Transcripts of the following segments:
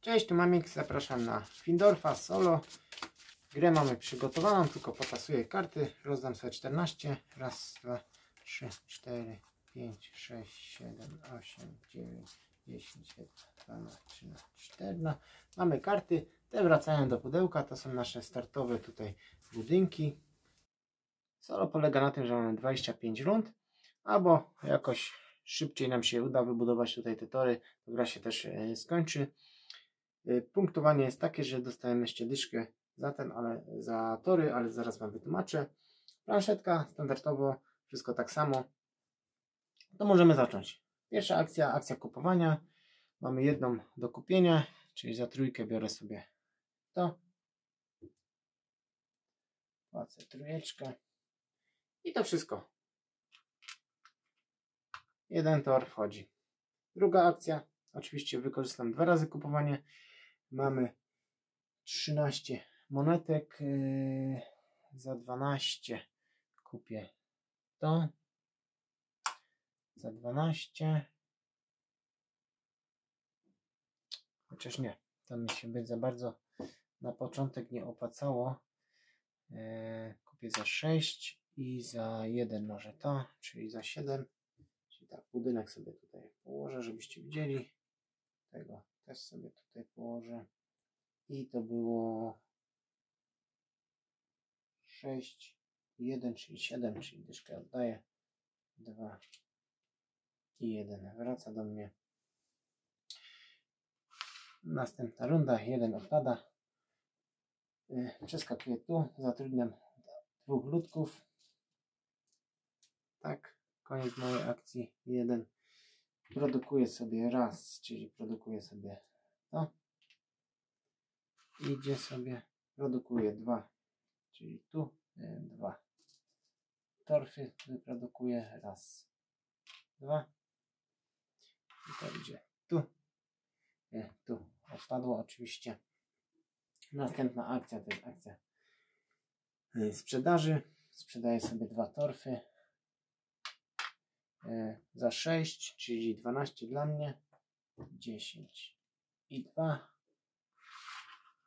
Cześć, tu Mamik, zapraszam na Findorfa Solo. Grę mamy przygotowaną, tylko potasuję karty. Rozdam sobie 14. Raz, dwa, trzy, cztery, pięć, sześć, siedem, osiem, dziewięć, dziesięć, jeden, dwa, trzynaście, czternaście. Mamy karty, te wracają do pudełka, to są nasze startowe tutaj budynki. Solo polega na tym, że mamy 25 rund, albo jakoś szybciej nam się uda wybudować tutaj te tory, to gra się też e, skończy. E, Punktowanie jest takie, że dostajemy dyszkę za ten, ale za tory, ale zaraz Wam wytłumaczę. Planszetka standardowo, wszystko tak samo. To możemy zacząć. Pierwsza akcja, akcja kupowania. Mamy jedną do kupienia, czyli za trójkę biorę sobie to. Płacę trójeczkę. I to wszystko. Jeden tor wchodzi. Druga akcja. Oczywiście wykorzystam dwa razy kupowanie. Mamy 13 monetek. Yy, za 12 kupię to. Za 12. Chociaż nie. To mi się by za bardzo na początek nie opłacało. Yy, kupię za 6 i za 1 może to, czyli za 7. Czyli tak, budynek sobie tutaj położę, żebyście widzieli. Tego też sobie tutaj położę. I to było 6, 1, czyli 7, czyli dyszkę oddaję. 2 i 1 wraca do mnie. Następna runda, jeden odpada. Yy, Przeskakuję tu, zatrudniam dwóch ludków. Tak, koniec mojej akcji. Jeden produkuję sobie raz, czyli produkuję sobie to. Idzie sobie, produkuje dwa, czyli tu y, dwa. Torfy wyprodukuję raz, dwa. I to idzie tu. Y, Tu odpadło oczywiście. Następna akcja to jest akcja y, sprzedaży. Sprzedaję sobie dwa torfy za 6, czyli 12 dla mnie, 10 i 2.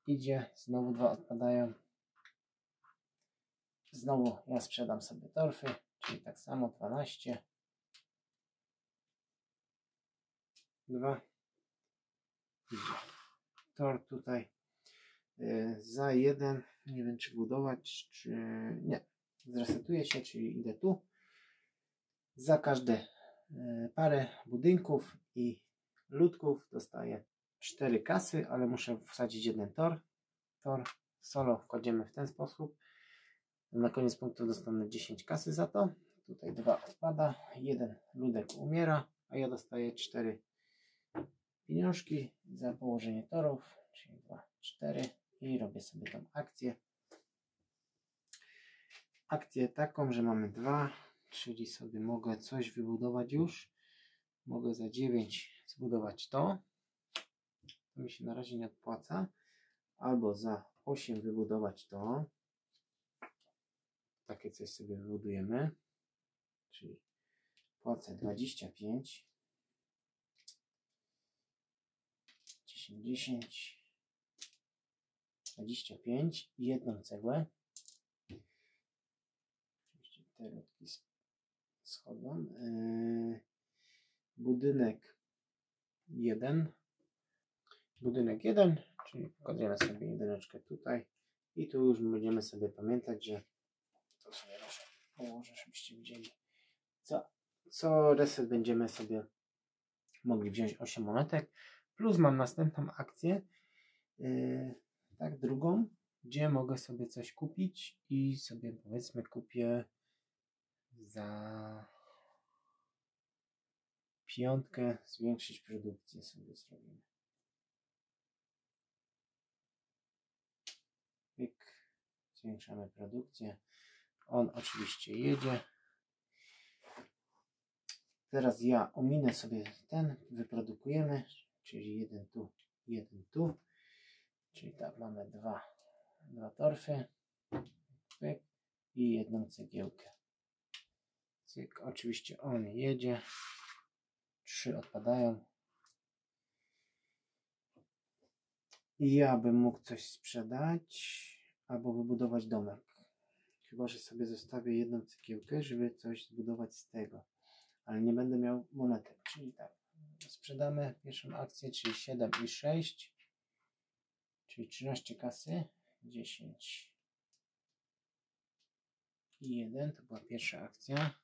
Idzie, znowu dwa odpadają. Znowu ja sprzedam sobie torfy, czyli tak samo 12. 2. Idzie. Tor tutaj y, za jeden. Nie wiem, czy budować, czy nie. Zresetuje się, czyli idę tu. Za każde y, parę budynków i ludków dostaję 4 kasy, ale muszę wsadzić jeden tor. Tor solo kładziemy w ten sposób. Na koniec punktu dostanę 10 kasy za to. Tutaj dwa odpada, jeden ludek umiera, a ja dostaję 4 pieniążki za położenie torów, czyli 2, 4 i robię sobie tą akcję. Akcję taką, że mamy dwa, czyli sobie mogę coś wybudować już. Mogę za 9 zbudować to. To mi się na razie nie opłaca. Albo za 8 wybudować to. Takie coś sobie wybudujemy. Czyli płacę 25. 10, 10, 25 i jedną cegłę. Oczywiście te lotki schodzą. Yy, budynek 1. Budynek 1, czyli kładziemy sobie jedyneczkę tutaj. I tu już będziemy sobie pamiętać, że to sobie położę, żebyście widzieli. Co, co reset będziemy sobie mogli wziąć 8 monetek. Plus mam następną akcję, yy, tak, drugą, gdzie mogę sobie coś kupić i sobie powiedzmy kupię za piątkę zwiększyć produkcję sobie zrobimy. Pyk, zwiększamy produkcję. On oczywiście jedzie. Teraz ja ominę sobie ten, wyprodukujemy, czyli jeden tu, jeden tu. Czyli tak, mamy dwa, dwa torfy pyk, i jedną cegiełkę. Cyk, oczywiście on jedzie. Trzy odpadają. ja bym mógł coś sprzedać albo wybudować domek. Chyba, że sobie zostawię jedną cegiełkę, żeby coś zbudować z tego. Ale nie będę miał monetek. Czyli tak, sprzedamy pierwszą akcję, czyli 7 i 6. Czyli 13 kasy, 10 i 1. To była pierwsza akcja.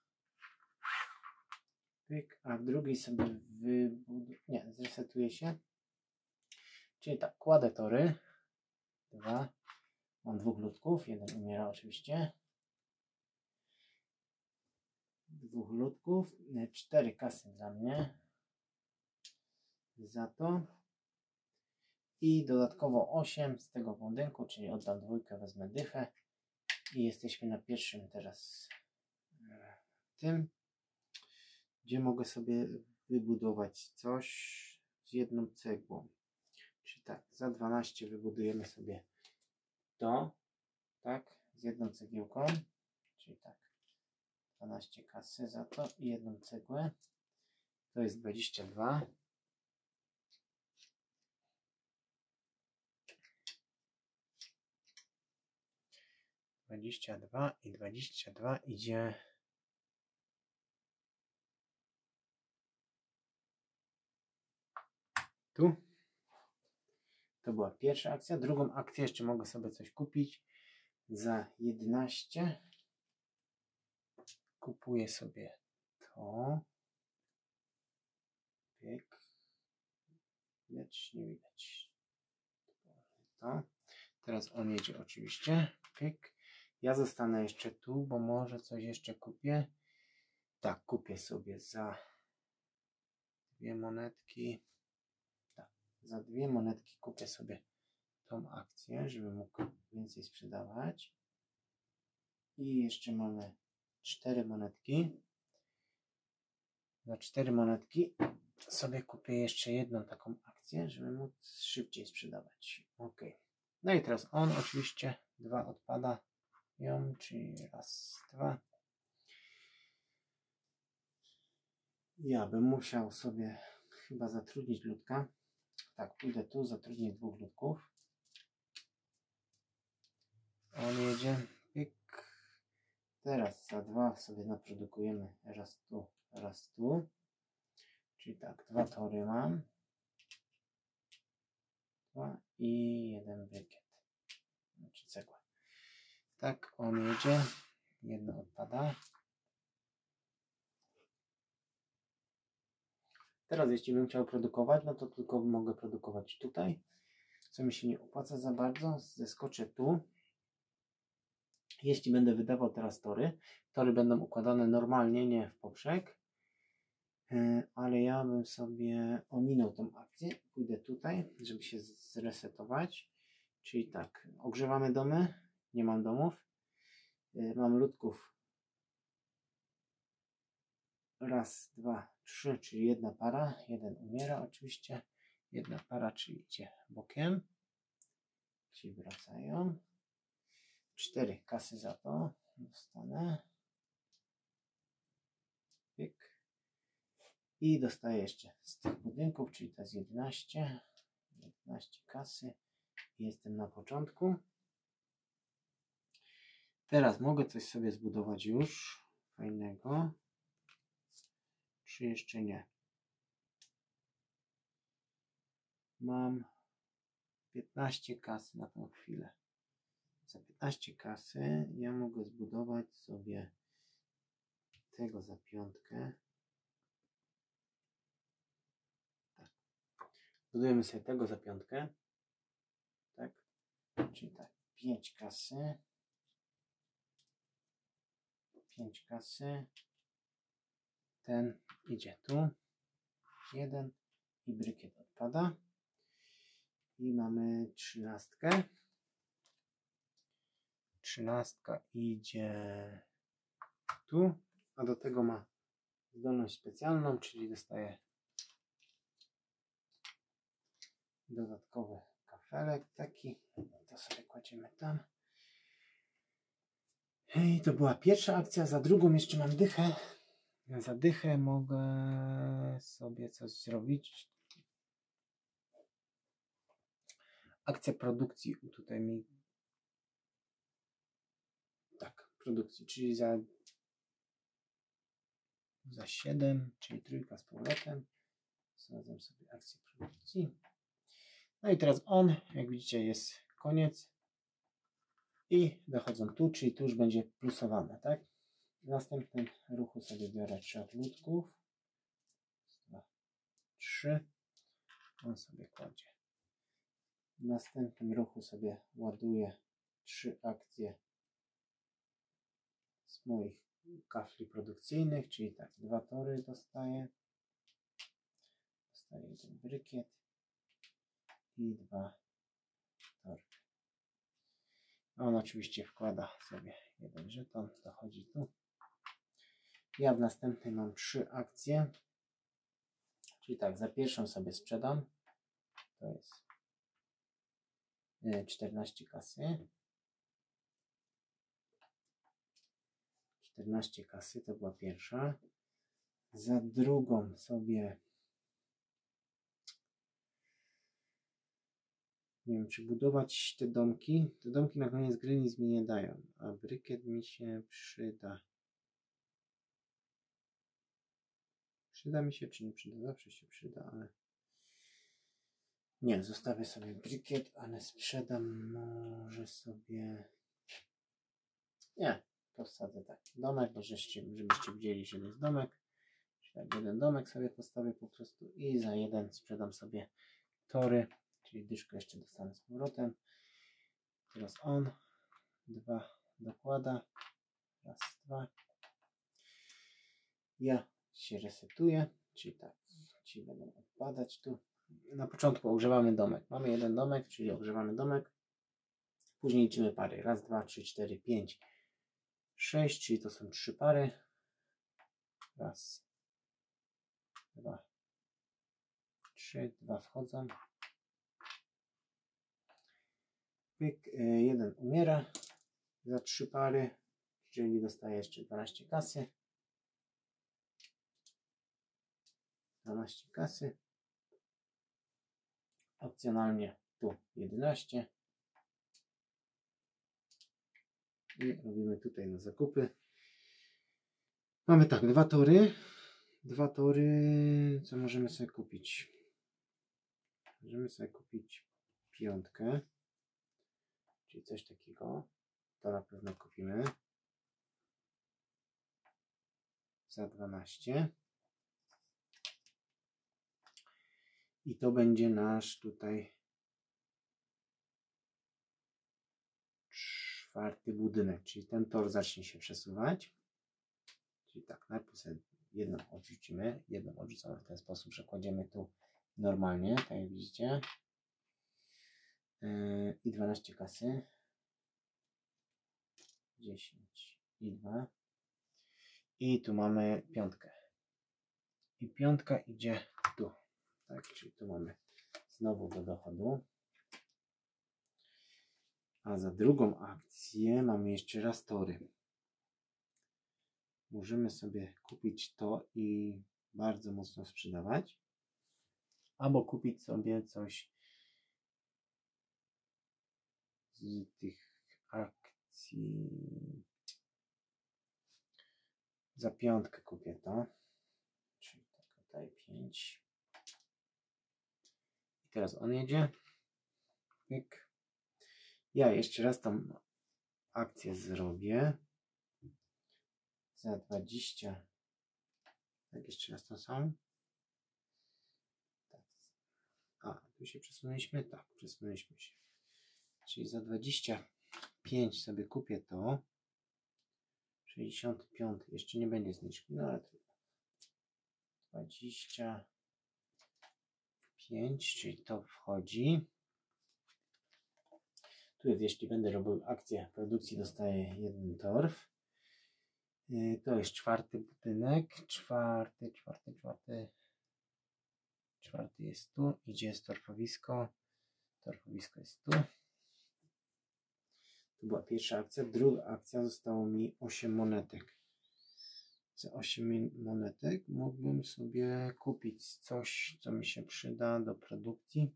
Pyk, a w drugiej sobie wybuduję. Nie, zresetuje się. Czyli tak, kładę tory. Dwa. Mam dwóch ludków. Jeden umiera oczywiście. Dwóch ludków. Cztery kasy dla mnie. Za to. I dodatkowo 8 z tego budynku, czyli oddam dwójkę, wezmę dychę. I jesteśmy na pierwszym teraz e, tym, gdzie mogę sobie wybudować coś z jedną cegłą. Czyli tak, za 12 wybudujemy sobie to, tak, z jedną cegiełką, czyli tak, 12 kasy za to i jedną cegłę. To jest 22. Dwadzieścia dwa i dwadzieścia dwa idzie tu. To była pierwsza akcja. Drugą akcję jeszcze mogę sobie coś kupić za 11. Kupuję sobie to. Pyk. Widać, nie widać. To. Teraz on jedzie oczywiście. Pyk. Ja zostanę jeszcze tu, bo może coś jeszcze kupię. Tak, kupię sobie za dwie monetki za dwie monetki kupię sobie tą akcję, żeby mógł więcej sprzedawać. I jeszcze mamy cztery monetki. Za cztery monetki sobie kupię jeszcze jedną taką akcję, żeby móc szybciej sprzedawać. Ok. No i teraz on oczywiście dwa odpada ją, czyli raz, dwa. Ja bym musiał sobie chyba zatrudnić ludka. Tak, pójdę tu, zatrudnię dwóch ludków. On jedzie. Pyk. Teraz za dwa sobie naprodukujemy raz tu, raz tu. Czyli tak, dwa tory mam. Dwa i jeden brykiet. Znaczy cegła. Tak, on jedzie. Jedno odpada. Teraz jeśli bym chciał produkować, no to tylko mogę produkować tutaj, co mi się nie opłaca za bardzo. Zeskoczę tu. Jeśli będę wydawał teraz tory, tory będą układane normalnie, nie w poprzek, e, ale ja bym sobie ominął tą akcję. Pójdę tutaj, żeby się zresetować. Czyli tak, ogrzewamy domy, nie mam domów. E, mam ludków raz, dwa, trzy, czyli jedna para, jeden umiera oczywiście, jedna para, czyli idzie bokiem, ci wracają, cztery kasy za to dostanę, pyk. I dostaję jeszcze z tych budynków, czyli to jest 11, 11 kasy, jestem na początku. Teraz mogę coś sobie zbudować już fajnego czy jeszcze nie? Mam 15 kasy na tą chwilę. Za 15 kasy ja mogę zbudować sobie tego za piątkę. Tak. Budujemy sobie tego za piątkę. Tak. Czyli tak, 5 kasy. 5 kasy ten idzie tu. Jeden i brykiet odpada. I mamy trzynastkę. Trzynastka idzie tu, a do tego ma zdolność specjalną, czyli dostaje dodatkowy kafelek taki. To sobie kładziemy tam. I to była pierwsza akcja, za drugą jeszcze mam dychę. Na zadychę mogę sobie coś zrobić. akcja produkcji tutaj mi tak, produkcji, czyli za za 7, czyli trójka z powrotem. Sprawdzam sobie akcję produkcji. No i teraz on, jak widzicie, jest koniec. I dochodzą tu, czyli tu już będzie plusowane, tak? W następnym ruchu sobie biorę 3 odludków. 2, 3. On sobie kładzie. W następnym ruchu sobie ładuję trzy akcje z moich kafli produkcyjnych, czyli tak, dwa tory dostaję. Dostaję jeden brykiet i dwa tory. On oczywiście wkłada sobie jeden żeton, dochodzi tu. Ja w następnej mam trzy akcje. Czyli tak, za pierwszą sobie sprzedam. To jest 14 kasy. 14 kasy to była pierwsza. Za drugą sobie nie wiem, czy budować te domki. Te domki na koniec gry nic mi nie dają, a brykiet mi się przyda. Przyda mi się, czy nie przyda? Zawsze się przyda, ale nie, zostawię sobie brykiet, ale sprzedam może sobie nie, posadzę taki domek, żeście, żebyście widzieli, że jest domek. Czyli tak, jeden domek sobie postawię po prostu i za jeden sprzedam sobie tory, czyli dyszkę jeszcze dostanę z powrotem. Teraz on, dwa dokłada, raz, dwa. Ja się resetuję, czyli tak, ci będą odpadać tu. Na początku ogrzewamy domek. Mamy jeden domek, czyli ogrzewamy domek. Później liczymy pary. Raz, dwa, trzy, cztery, pięć, 6, czyli to są trzy pary. Raz, dwa, trzy, dwa wchodzą. Pyk, e, jeden umiera za trzy pary, czyli dostaje jeszcze 12 kasy. 12 kasy. Opcjonalnie tu 11. I robimy tutaj na zakupy. Mamy tak, dwa tory. Dwa tory, co możemy sobie kupić? Możemy sobie kupić piątkę, czyli coś takiego. To na pewno kupimy. Za 12. I to będzie nasz tutaj czwarty budynek, czyli ten tor zacznie się przesuwać. Czyli tak, najpierw jedną odrzucimy, jedną odrzucamy w ten sposób, że kładziemy tu normalnie, tak jak widzicie. Yy, I 12 kasy. 10 i 2. I tu mamy piątkę. I piątka idzie. Tak, czyli tu mamy znowu do dochodu. A za drugą akcję mamy jeszcze raz tory. Możemy sobie kupić to i bardzo mocno sprzedawać. Albo kupić sobie coś z tych akcji. Za piątkę kupię to. Czyli tak tutaj 5. Teraz on jedzie. Pyk. Ja jeszcze raz tą akcję zrobię. Za 20. Tak, jeszcze raz to są. Tak. A, tu się przesunęliśmy? Tak, przesunęliśmy się. Czyli za 25 sobie kupię to. 65. Jeszcze nie będzie zniżki, no ale trudno. 25, czyli to wchodzi. Tu jest, jeśli będę robił akcję produkcji, dostaję jeden torf. Y, to jest czwarty budynek. Czwarty, czwarty, czwarty. Czwarty jest tu. Idzie jest torfowisko. Torfowisko jest tu. To była pierwsza akcja. Druga akcja zostało mi 8 monetek. Za 8 monetek mógłbym sobie kupić coś, co mi się przyda do produkcji.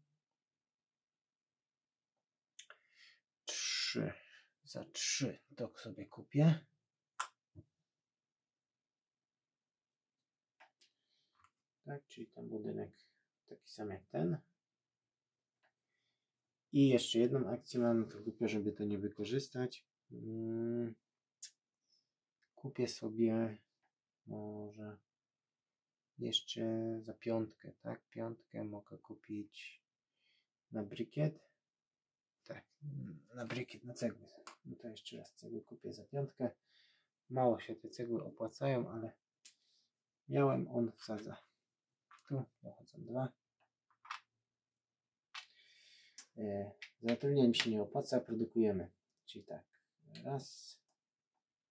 3. Za 3 to sobie kupię. Tak, czyli ten budynek taki sam jak ten. I jeszcze jedną akcję mam, to głupio, żeby to nie wykorzystać. Mm. Kupię sobie może jeszcze za piątkę, tak? Piątkę mogę kupić na brykiet. Tak, na brykiet, na cegły. No to jeszcze raz cegły kupię za piątkę. Mało się te cegły opłacają, ale miałem, on wsadza. Tu dochodzą dwa. E, zatrudnienie mi się nie opłaca, produkujemy. Czyli tak, raz,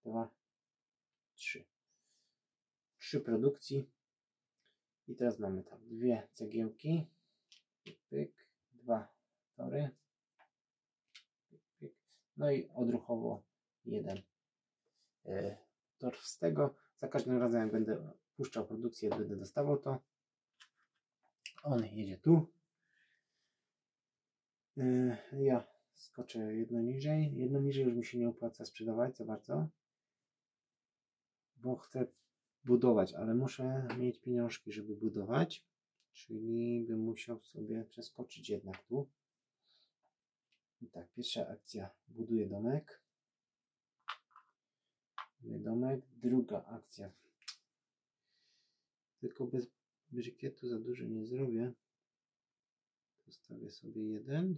dwa, trzy. Trzy produkcji. I teraz mamy tak, dwie cegiełki, pyk, dwa tory, pyk, pyk. no i odruchowo jeden e, tor z tego. Za każdym razem jak będę puszczał produkcję, będę dostawał to. On jedzie tu. E, ja skoczę jedno niżej. Jedno niżej już mi się nie opłaca sprzedawać za bardzo, bo chcę budować, ale muszę mieć pieniążki, żeby budować, czyli bym musiał sobie przeskoczyć jednak tu. I tak, pierwsza akcja, buduję domek. Buduję domek, druga akcja. Tylko bez brykietu za dużo nie zrobię. Postawię sobie jeden.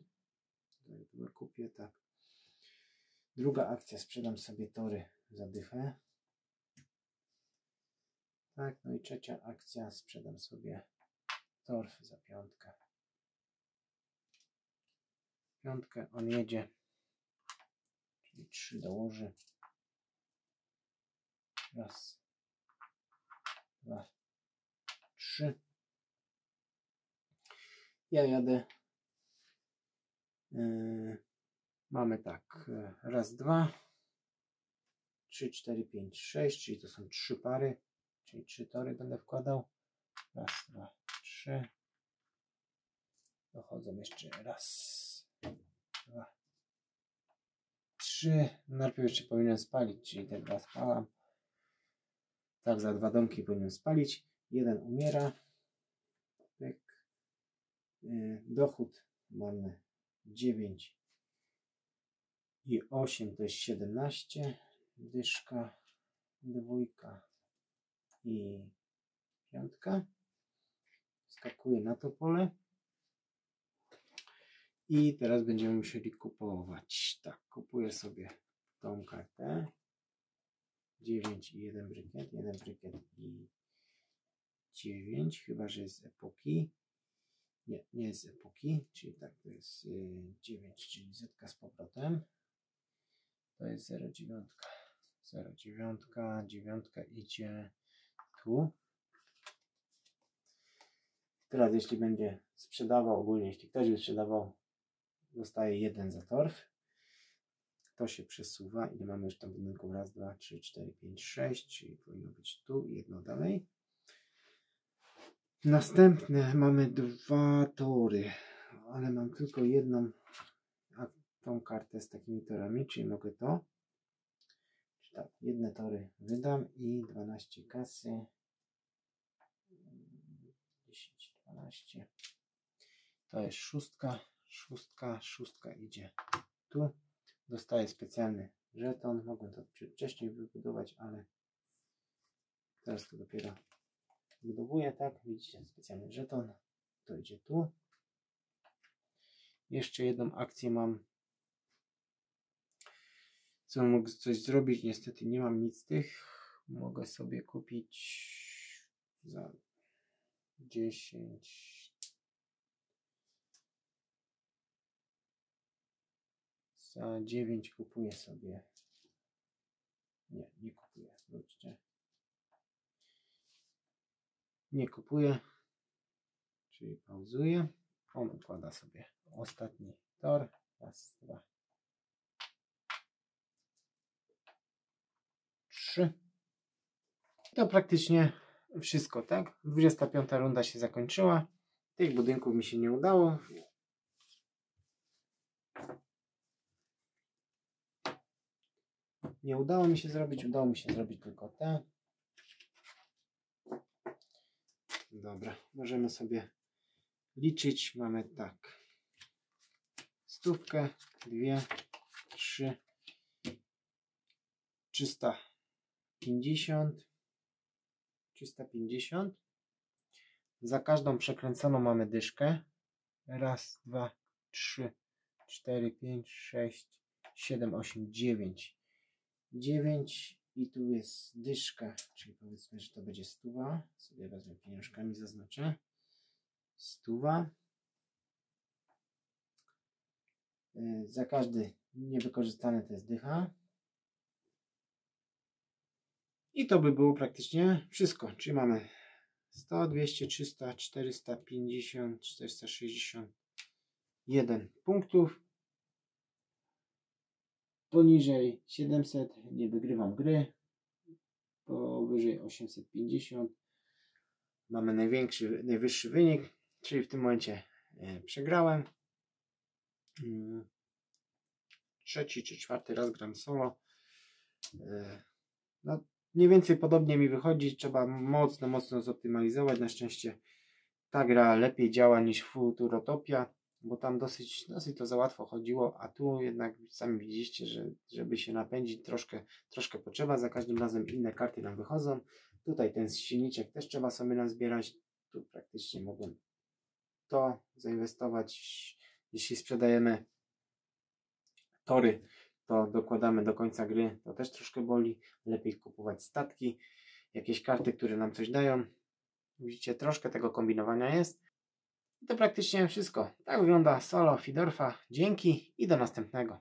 Tak, chyba kupię, tak. Druga akcja, sprzedam sobie tory za dychę. Tak, no i trzecia akcja, sprzedam sobie torf za piątkę. Piątkę on jedzie, czyli trzy dołoży. Raz, dwa, trzy. Ja jadę. Yy, mamy tak, raz, dwa, trzy, cztery, pięć, sześć, czyli to są trzy pary czyli trzy tory będę wkładał. Raz, dwa, trzy. Dochodzą jeszcze raz, dwa, trzy. Najpierw jeszcze powinienem spalić, czyli te dwa spalam. Tak, za dwa domki powinienem spalić. Jeden umiera. Pyk. Y, dochód mamy 9 i 8 to jest 17. Dyszka, dwójka i piątka. Skakuję na to pole. I teraz będziemy musieli kupować. Tak, kupuję sobie tą kartę. 9 i 1 brykiet. 1 brykiet i 9, chyba że jest epoki. Nie, nie jest epoki, czyli tak, to jest 9, y, czyli Z z powrotem. To jest 0,9. 0,9, 9 idzie tu. Teraz jeśli będzie sprzedawał, ogólnie jeśli ktoś by sprzedawał, dostaje jeden za torf. To się przesuwa. Ile mamy już tam budynków? Raz, dwa, trzy, cztery, pięć, sześć, czyli powinno być tu i jedno dalej. Następne mamy dwa tory, ale mam tylko jedną a tą kartę z takimi torami, czyli mogę to. tak, jedne tory wydam i 12 kasy 12. To jest szóstka, szóstka, szóstka idzie tu. Dostaję specjalny żeton. Mogłem to wcześniej wybudować, ale teraz to dopiero budowuję, tak? Widzicie, specjalny żeton. To idzie tu. Jeszcze jedną akcję mam. Co mogę coś zrobić? Niestety nie mam nic z tych. Mogę sobie kupić za dziesięć. Za dziewięć kupuję sobie. Nie, nie kupuję, wróćcie nie kupuję czyli pauzuję. On układa sobie ostatni tor. Raz, dwa trzy. To praktycznie wszystko, tak? 25 runda się zakończyła. Tych budynków mi się nie udało. nie udało mi się zrobić. Udało mi się zrobić tylko te. Dobra, możemy sobie liczyć. Mamy tak. Stówkę, dwie, trzy, 350, 350. Za każdą przekręconą mamy dyszkę. Raz, dwa, trzy, cztery, pięć, sześć, siedem, osiem, dziewięć. Dziewięć i tu jest dyszka, czyli powiedzmy, że to będzie stuwa. Sobie wezmę pieniążkami, zaznaczę. Stuwa. Y, Za każdy niewykorzystany to jest dycha. I to by było praktycznie wszystko. Czyli mamy 100, 200, 300, 450, 461 punktów. Poniżej 700 nie wygrywam gry. Powyżej 850 mamy największy, najwyższy wynik, czyli w tym momencie e, przegrałem. Mm. Trzeci czy czwarty raz gram solo. E, No, mniej więcej podobnie mi wychodzi. Trzeba mocno, mocno zoptymalizować. Na szczęście ta gra lepiej działa niż Futurotopia, bo tam dosyć, dosyć to za łatwo chodziło, a tu jednak sami widzieliście, że żeby się napędzić troszkę, troszkę potrzeba. Za każdym razem inne karty nam wychodzą. Tutaj ten silniczek też trzeba sobie nazbierać. Tu praktycznie mogłem to zainwestować. Jeśli sprzedajemy tory, to dokładamy do końca gry. To też troszkę boli. Lepiej kupować statki, jakieś karty, które nam coś dają. Widzicie, troszkę tego kombinowania jest. I to praktycznie wszystko. Tak wygląda solo Fidorfa. Dzięki i do następnego.